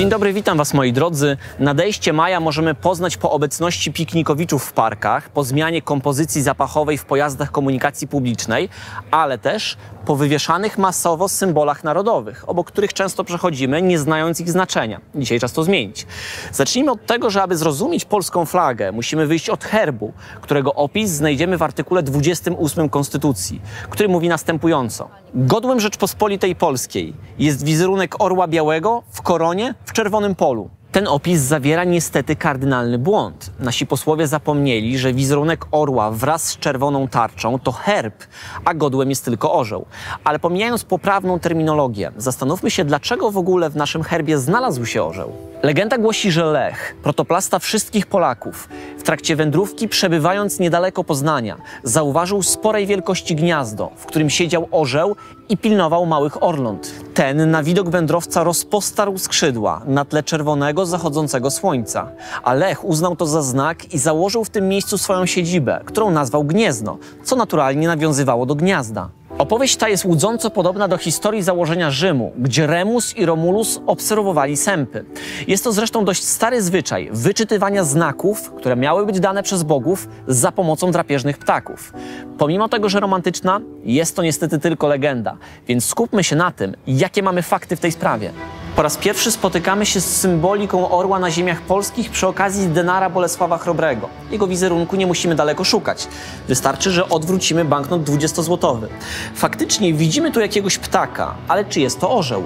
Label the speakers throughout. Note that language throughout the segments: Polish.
Speaker 1: Dzień dobry, witam Was moi drodzy. Nadejście maja możemy poznać po obecności piknikowiczów w parkach, po zmianie kompozycji zapachowej w pojazdach komunikacji publicznej, ale też po wywieszanych masowo symbolach narodowych, obok których często przechodzimy, nie znając ich znaczenia. Dzisiaj czas to zmienić. Zacznijmy od tego, że aby zrozumieć polską flagę, musimy wyjść od herbu, którego opis znajdziemy w artykule 28 Konstytucji, który mówi następująco. Godłem Rzeczpospolitej Polskiej jest wizerunek orła białego w koronie w czerwonym polu. Ten opis zawiera niestety kardynalny błąd. Nasi posłowie zapomnieli, że wizerunek orła wraz z czerwoną tarczą to herb, a godłem jest tylko orzeł. Ale pomijając poprawną terminologię, zastanówmy się, dlaczego w ogóle w naszym herbie znalazł się orzeł. Legenda głosi, że Lech, protoplasta wszystkich Polaków, w trakcie wędrówki przebywając niedaleko Poznania, zauważył sporej wielkości gniazdo, w którym siedział orzeł i pilnował małych orląt. Ten na widok wędrowca rozpostarł skrzydła na tle czerwonego zachodzącego słońca, a Lech uznał to za znak i założył w tym miejscu swoją siedzibę, którą nazwał Gniezno, co naturalnie nawiązywało do gniazda. Opowieść ta jest łudząco podobna do historii założenia Rzymu, gdzie Remus i Romulus obserwowali sępy. Jest to zresztą dość stary zwyczaj wyczytywania znaków, które miały być dane przez bogów za pomocą drapieżnych ptaków. Pomimo tego, że romantyczna, jest to niestety tylko legenda, więc skupmy się na tym, jakie mamy fakty w tej sprawie. Po raz pierwszy spotykamy się z symboliką orła na ziemiach polskich przy okazji denara Bolesława Chrobrego. Jego wizerunku nie musimy daleko szukać. Wystarczy, że odwrócimy banknot 20-złotowy. Faktycznie widzimy tu jakiegoś ptaka, ale czy jest to orzeł?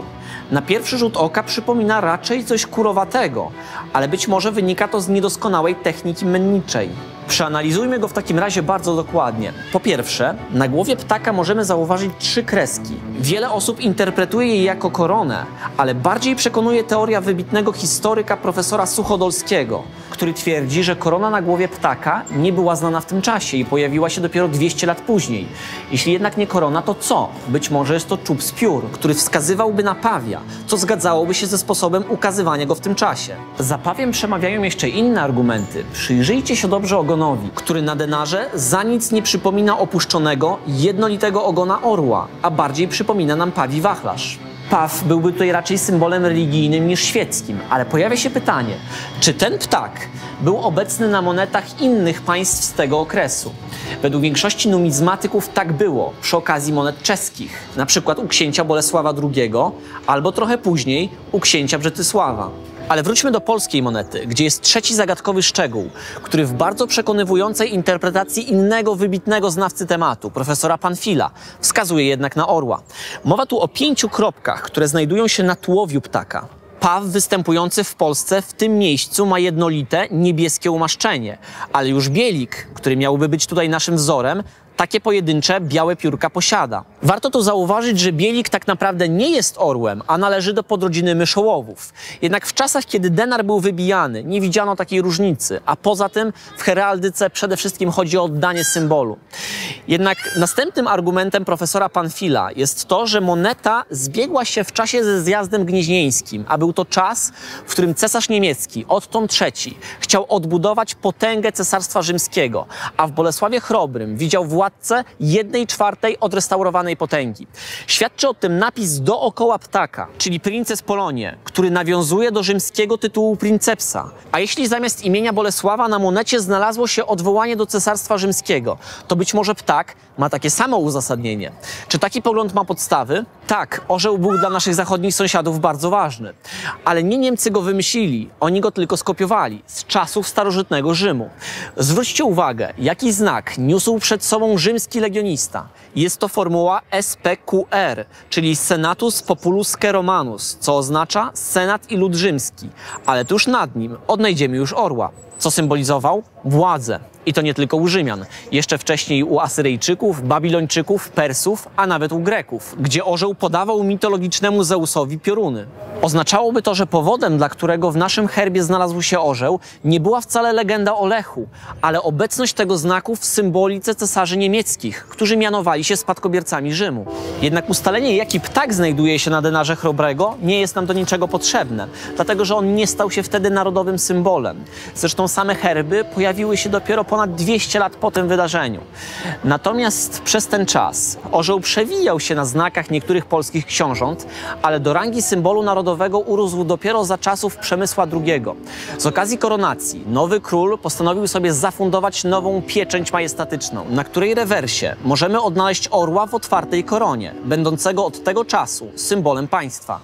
Speaker 1: Na pierwszy rzut oka przypomina raczej coś kurowatego, ale być może wynika to z niedoskonałej techniki menniczej. Przeanalizujmy go w takim razie bardzo dokładnie. Po pierwsze, na głowie ptaka możemy zauważyć trzy kreski. Wiele osób interpretuje je jako koronę, ale bardziej przekonuje teoria wybitnego historyka profesora Suchodolskiego, który twierdzi, że korona na głowie ptaka nie była znana w tym czasie i pojawiła się dopiero 200 lat później. Jeśli jednak nie korona, to co? Być może jest to czub z piór, który wskazywałby na pawia, co zgadzałoby się ze sposobem ukazywania go w tym czasie. Za pawiem przemawiają jeszcze inne argumenty. Przyjrzyjcie się dobrze ogonowi, który na denarze za nic nie przypomina opuszczonego, jednolitego ogona orła, a bardziej przypomina nam pawi wachlarz. Paw byłby tutaj raczej symbolem religijnym niż świeckim, ale pojawia się pytanie, czy ten ptak był obecny na monetach innych państw z tego okresu? Według większości numizmatyków tak było przy okazji monet czeskich, na przykład u księcia Bolesława II albo trochę później u księcia Brzetysława. Ale wróćmy do polskiej monety, gdzie jest trzeci zagadkowy szczegół, który w bardzo przekonywującej interpretacji innego wybitnego znawcy tematu, profesora Panfila, wskazuje jednak na orła. Mowa tu o pięciu kropkach, które znajdują się na tułowiu ptaka. Paw występujący w Polsce w tym miejscu ma jednolite niebieskie umaszczenie, ale już bielik, który miałby być tutaj naszym wzorem, takie pojedyncze białe piórka posiada. Warto tu zauważyć, że bielik tak naprawdę nie jest orłem, a należy do podrodziny myszołowów. Jednak w czasach, kiedy denar był wybijany, nie widziano takiej różnicy, a poza tym w heraldyce przede wszystkim chodzi o oddanie symbolu. Jednak następnym argumentem profesora Panfila jest to, że moneta zbiegła się w czasie ze zjazdem gnieźnieńskim, a był to czas, w którym cesarz niemiecki, Otton III, chciał odbudować potęgę cesarstwa rzymskiego, a w Bolesławie Chrobrym widział władcę jednej czwartej odrestaurowanej potęgi. Świadczy o tym napis dookoła ptaka, czyli Princes Polonie, który nawiązuje do rzymskiego tytułu princepsa. A jeśli zamiast imienia Bolesława na monecie znalazło się odwołanie do cesarstwa rzymskiego, to być może ptak ma takie samo uzasadnienie. Czy taki pogląd ma podstawy? Tak, orzeł był dla naszych zachodnich sąsiadów bardzo ważny. Ale nie Niemcy go wymyślili, oni go tylko skopiowali z czasów starożytnego Rzymu. Zwróćcie uwagę, jaki znak niósł przed sobą rzymski legionista. Jest to formuła SPQR, czyli Senatus Populusque Romanus, co oznacza Senat i lud rzymski. Ale tuż nad nim odnajdziemy już orła. Co symbolizował? Władzę. I to nie tylko u Rzymian. Jeszcze wcześniej u Asyryjczyków, Babilończyków, Persów, a nawet u Greków, gdzie orzeł podawał mitologicznemu Zeusowi pioruny. Oznaczałoby to, że powodem, dla którego w naszym herbie znalazł się orzeł, nie była wcale legenda o Lechu, ale obecność tego znaku w symbolice cesarzy niemieckich, którzy mianowali się spadkobiercami Rzymu. Jednak ustalenie, jaki ptak znajduje się na denarze Chrobrego, nie jest nam do niczego potrzebne, dlatego że on nie stał się wtedy narodowym symbolem. Zresztą same herby pojawiły się dopiero ponad 200 lat po tym wydarzeniu. Natomiast przez ten czas orzeł przewijał się na znakach niektórych polskich książąt, ale do rangi symbolu narodowego urósł dopiero za czasów Przemysła II. Z okazji koronacji nowy król postanowił sobie zafundować nową pieczęć majestatyczną, na której rewersie możemy odnaleźć orła w otwartej koronie, będącego od tego czasu symbolem państwa.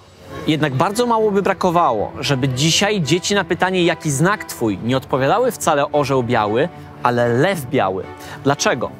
Speaker 1: Jednak bardzo mało by brakowało, żeby dzisiaj dzieci na pytanie, jaki znak twój, nie odpowiadały wcale orzeł biały, ale lew biały. Dlaczego?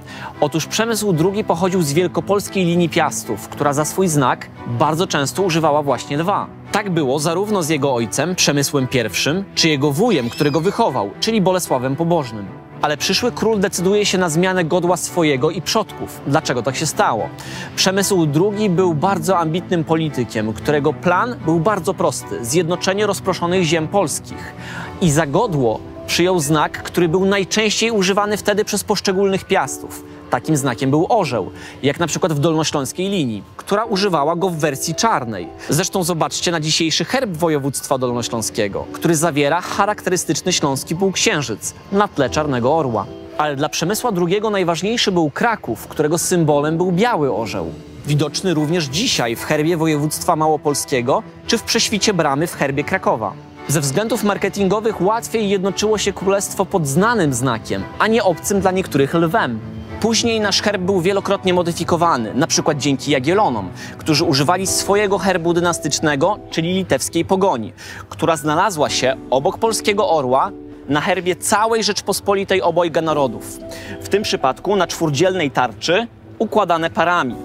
Speaker 1: Otóż Przemysł II pochodził z wielkopolskiej linii Piastów, która za swój znak bardzo często używała właśnie lwa. Tak było zarówno z jego ojcem, Przemysłem I, czy jego wujem, który go wychował, czyli Bolesławem Pobożnym. Ale przyszły król decyduje się na zmianę godła swojego i przodków. Dlaczego tak się stało? Przemysł II był bardzo ambitnym politykiem, którego plan był bardzo prosty zjednoczenie rozproszonych ziem polskich. I za godło przyjął znak, który był najczęściej używany wtedy przez poszczególnych piastów. Takim znakiem był orzeł, jak na przykład w dolnośląskiej linii, która używała go w wersji czarnej. Zresztą zobaczcie na dzisiejszy herb województwa dolnośląskiego, który zawiera charakterystyczny śląski półksiężyc na tle czarnego orła. Ale dla Przemysła II najważniejszy był Kraków, którego symbolem był biały orzeł. Widoczny również dzisiaj w herbie województwa małopolskiego czy w prześwicie bramy w herbie Krakowa. Ze względów marketingowych łatwiej jednoczyło się królestwo pod znanym znakiem, a nie obcym dla niektórych lwem. Później nasz herb był wielokrotnie modyfikowany, na przykład dzięki Jagielonom, którzy używali swojego herbu dynastycznego, czyli litewskiej pogoni, która znalazła się obok polskiego orła na herbie całej Rzeczpospolitej obojga narodów. W tym przypadku na czwórdzielnej tarczy układane parami.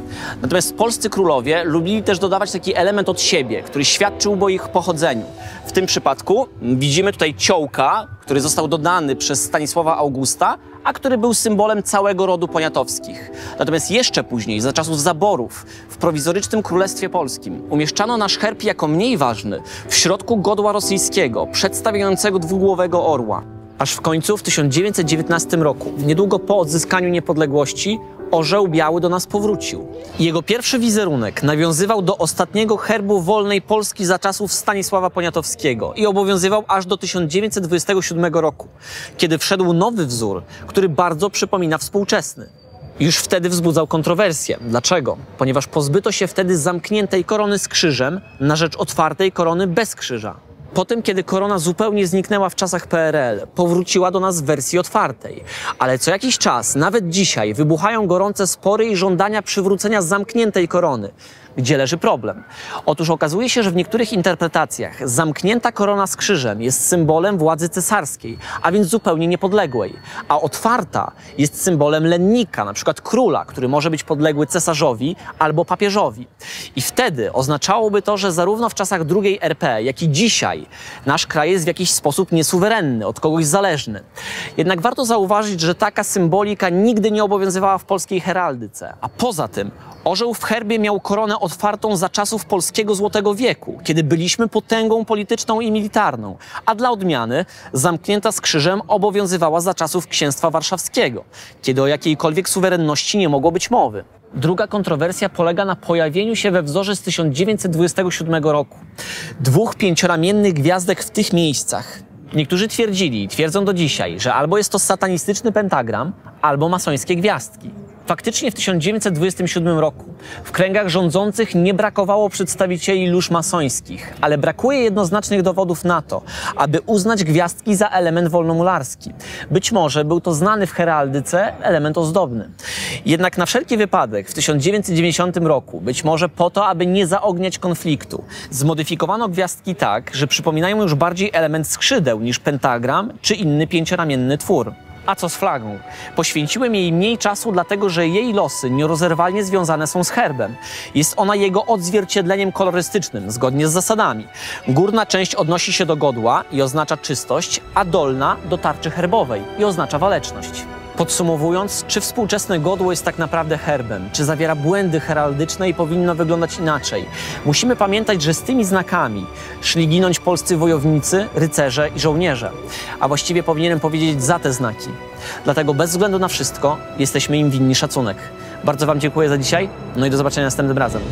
Speaker 1: Natomiast polscy królowie lubili też dodawać taki element od siebie, który świadczyłby o ich pochodzeniu. W tym przypadku widzimy tutaj ciołka, który został dodany przez Stanisława Augusta, a który był symbolem całego rodu poniatowskich. Natomiast jeszcze później, za czasów zaborów, w prowizorycznym Królestwie Polskim, umieszczano nasz herb jako mniej ważny w środku godła rosyjskiego, przedstawiającego dwugłowego orła. Aż w końcu w 1919 roku, niedługo po odzyskaniu niepodległości, orzeł biały do nas powrócił. Jego pierwszy wizerunek nawiązywał do ostatniego herbu wolnej Polski za czasów Stanisława Poniatowskiego i obowiązywał aż do 1927 roku, kiedy wszedł nowy wzór, który bardzo przypomina współczesny. Już wtedy wzbudzał kontrowersje. Dlaczego? Ponieważ pozbyto się wtedy zamkniętej korony z krzyżem na rzecz otwartej korony bez krzyża. Potem, kiedy korona zupełnie zniknęła w czasach PRL, powróciła do nas w wersji otwartej. Ale co jakiś czas, nawet dzisiaj, wybuchają gorące spory i żądania przywrócenia zamkniętej korony. Gdzie leży problem? Otóż okazuje się, że w niektórych interpretacjach zamknięta korona z krzyżem jest symbolem władzy cesarskiej, a więc zupełnie niepodległej, a otwarta jest symbolem lennika, na przykład króla, który może być podległy cesarzowi albo papieżowi. I wtedy oznaczałoby to, że zarówno w czasach II RP, jak i dzisiaj nasz kraj jest w jakiś sposób niesuwerenny, od kogoś zależny. Jednak warto zauważyć, że taka symbolika nigdy nie obowiązywała w polskiej heraldyce, a poza tym Orzeł w herbie miał koronę otwartą za czasów polskiego Złotego Wieku, kiedy byliśmy potęgą polityczną i militarną, a dla odmiany zamknięta z krzyżem obowiązywała za czasów księstwa warszawskiego, kiedy o jakiejkolwiek suwerenności nie mogło być mowy. Druga kontrowersja polega na pojawieniu się we wzorze z 1927 roku dwóch pięcioramiennych gwiazdek w tych miejscach. Niektórzy twierdzili i twierdzą do dzisiaj, że albo jest to satanistyczny pentagram, albo masońskie gwiazdki. Faktycznie w 1927 roku w kręgach rządzących nie brakowało przedstawicieli lóż masońskich, ale brakuje jednoznacznych dowodów na to, aby uznać gwiazdki za element wolnomularski. Być może był to znany w heraldyce element ozdobny. Jednak na wszelki wypadek w 1990 roku, być może po to, aby nie zaogniać konfliktu, zmodyfikowano gwiazdki tak, że przypominają już bardziej element skrzydeł niż pentagram czy inny pięcioramienny twór. A co z flagą? Poświęciłem jej mniej czasu, dlatego że jej losy nierozerwalnie związane są z herbem. Jest ona jego odzwierciedleniem kolorystycznym, zgodnie z zasadami. Górna część odnosi się do godła i oznacza czystość, a dolna do tarczy herbowej i oznacza waleczność. Podsumowując, czy współczesne godło jest tak naprawdę herbem? Czy zawiera błędy heraldyczne i powinno wyglądać inaczej? Musimy pamiętać, że z tymi znakami szli ginąć polscy wojownicy, rycerze i żołnierze. A właściwie powinienem powiedzieć za te znaki. Dlatego bez względu na wszystko jesteśmy im winni szacunek. Bardzo Wam dziękuję za dzisiaj, no i do zobaczenia następnym razem.